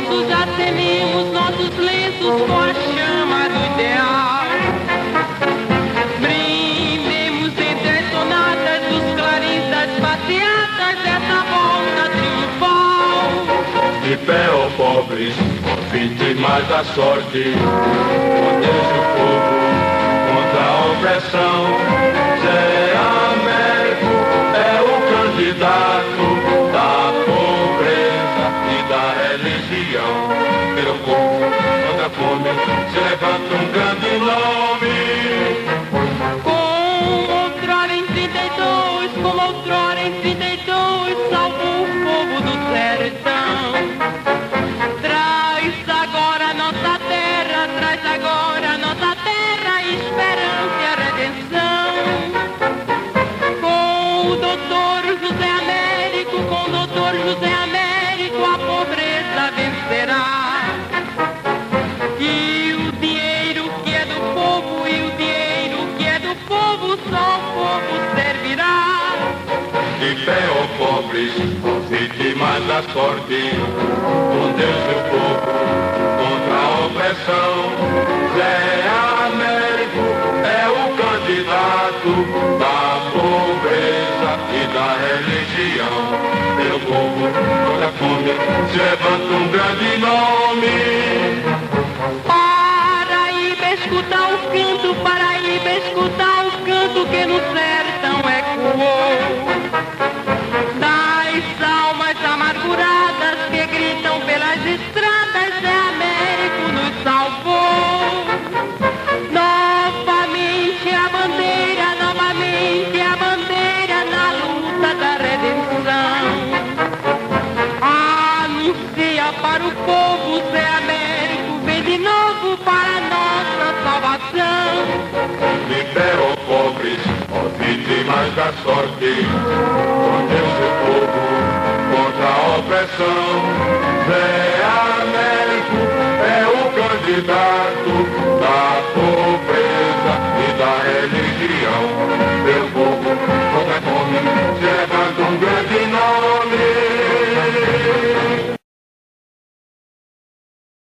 começo já tememos nossos lenços com a chama do ideal. Brindemos entre as sonatas dos clarins das passeatas dessa volta triunfal. De pé, ó oh, pobres, confite mais a sorte. protege o povo contra a opressão. Religião. Pelo povo contra a fome se levanta um grande nome. Com outrora em 32, como outrora em 32, De pé, ó pobres, vítimas da sorte, com Deus seu povo contra a opressão. Zé Américo é o candidato da pobreza e da religião. Pelo povo contra a fome se levanta um grande nome. Paraíba, escuta o canto, Paraíba, escuta o canto que no sertão ecoou. Ó vítimas da sorte, Deus seu povo contra a opressão. Zé Américo é o candidato da